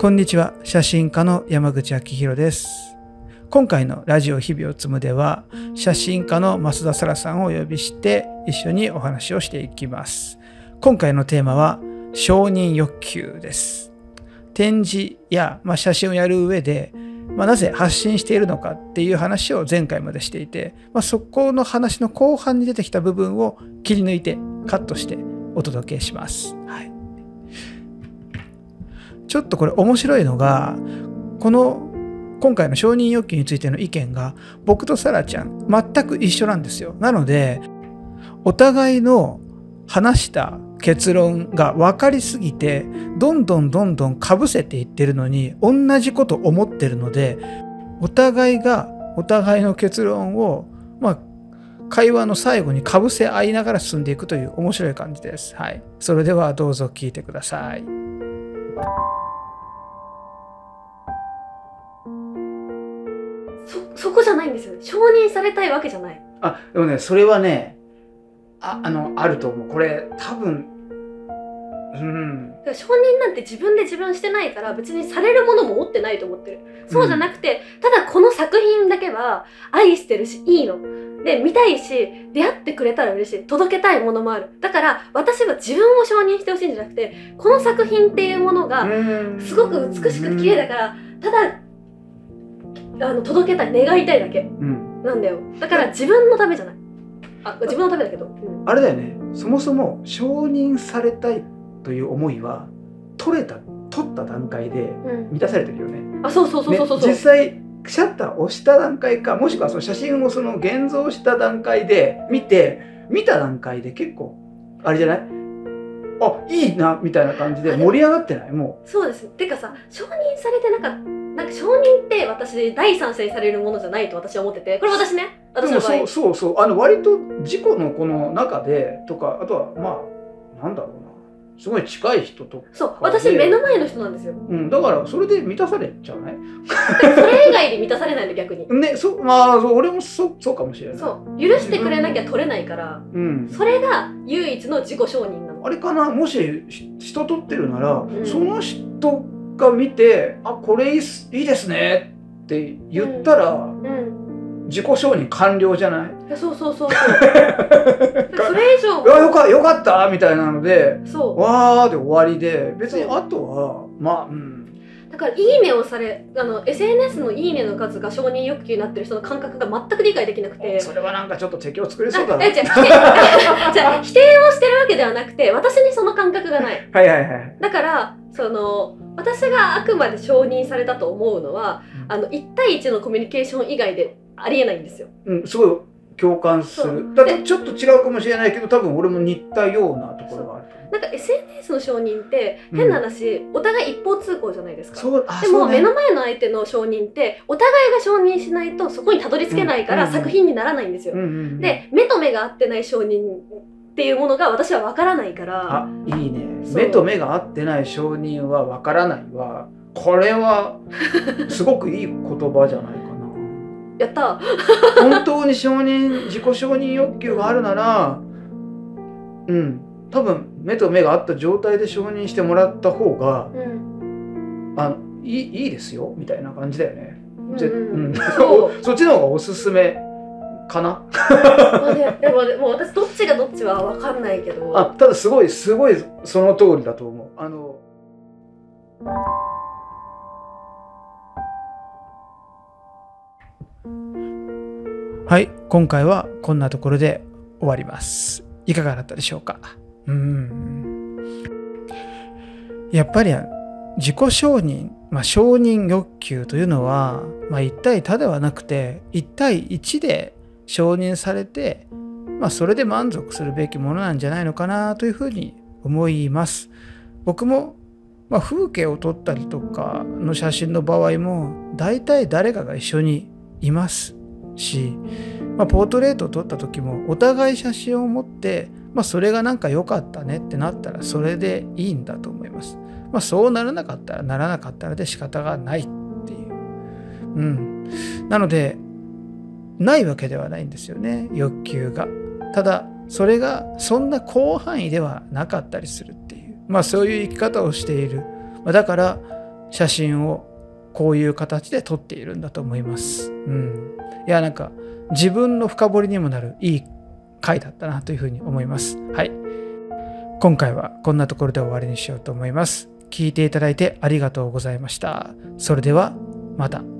こんにちは。写真家の山口昭弘です。今回のラジオ日々を積むでは写真家の増田沙羅さんをお呼びして一緒にお話をしていきます。今回のテーマは承認欲求です。展示や、まあ、写真をやる上で、まあ、なぜ発信しているのかっていう話を前回までしていて、まあ、そこの話の後半に出てきた部分を切り抜いてカットしてお届けします。はい。ちょっとこれ面白いのが、この今回の承認欲求についての意見が僕とサラちゃん全く一緒なんですよ。なので、お互いの話した結論が分かりすぎて、どんどんどんどんかぶせていってるのに、同じこと思ってるので、お互いがお互いの結論を、まあ、会話の最後にかぶせ合いながら進んでいくという面白い感じです。はい。それではどうぞ聞いてください。そこじゃないんですよ。承認されたいわけじゃない。あでもねそれはねああのあると思う。これ多分うん。承認なんて自分で自分してないから別にされるものも持ってないと思ってる。そうじゃなくて、うん、ただこの作品だけは愛してるしいいの。で見たいし出会ってくれたら嬉しい。届けたいものもある。だから私は自分を承認してほしいんじゃなくてこの作品っていうものがすごく美しくて綺麗だからただあの届けたい願いたいだけ。なんだよ、だから自分のためじゃない。あ自分のためだけど、うん、あれだよね。そもそも承認されたいという思いは取れた取った段階で満たされてるよね、うん、あそうそうそうそうそう、ね、実際シャッターを押した段階かもしくはその写真をその現像した段階で見て見た段階で結構あれじゃない？あいいなみたいな感じで盛り上がってない？もう。そうです。てかさ承認されてなかったなんか承認って私第三者にされるものじゃないと私は思っててこれ私ね私の場合。そうそうそう。あの割と事故のこの中でとかあとはまあなんだろうな。すごい近い人とそう私目の前の人なんですよ、うん、だからそれで満たされちゃうねそれ以外で満たされないの逆に。ねそまあそう俺もそそうかもしれない。そう。許してくれなきゃ取れないから、うん、それが唯一の自己承認なの。あれかな？もし人取ってるなら、うん、その人が見て「あこれいいいいですね」って言ったら、うん。うん、自己承認完了じゃない？そうそうそうそう。それ以上。よかよかったみたいなのでそう。わーで終わりで別にあとはまあうん。だから「いいね」をされあの SNS の「いいね」の数が承認欲求になってる人の感覚が全く理解できなくて。それはなんかちょっと敵を作りそうだな。じゃあ 否定をしてるわけではなくて私にその感覚がないはいはいはい。だからその私があくまで承認されたと思うのは、うん、あの1対1のコミュニケーション以外でありえないんですよ。うん、すごい共感する。だってちょっと違うかもしれないけど多分俺も似たようなところがある。なんか SNS の承認って変な話、うん、お互い一方通行じゃないですか。でも、ね、目の前の相手の承認ってお互いが承認しないとそこにたどり着けないから作品にならないんですよ、うんうんうん、で目と目が合ってない承認っていうものが私は分からないから。あいいね。目と目が合ってない承認は分からないはこれは すごくいい言葉じゃないかやった。本当に承認自己承認欲求があるならうん。多分目と目が合った状態で承認してもらった方が、うん、あいいいいですよみたいな感じだよね。うん そっちの方がおすすめかな？まあ、ね、でもでも私どっちがどっちは分かんないけどあただすごいすごいその通りだと思う。あのはい、今回はこんなところで終わります。いかがだったでしょうか？うん。やっぱり自己承認、まあ、承認欲求というのは、まあ、1対他ではなくて1対1で承認されて、まあ、それで満足するべきものなんじゃないのかなというふうに思います。僕も、まあ、風景を撮ったりとかの写真の場合も大体誰かが一緒にいます。し、まあ、ポートレートを撮った時もお互い写真を持って、まあ、それがなんか良かったねってなったらそれでいいんだと思います。まあ、そうならなかったらならなかったらで仕方がないっていう。うん。なので、ないわけではないんですよね、欲求が。ただ、それがそんな広範囲ではなかったりするっていう。まあそういう生き方をしているだから写真をこういう形で撮っているんだと思います。うん。いや、なんか自分の深掘りにもなるいい回だったなというふうに思います。はい。今回はこんなところで終わりにしようと思います。聞いていただいてありがとうございました。それではまた。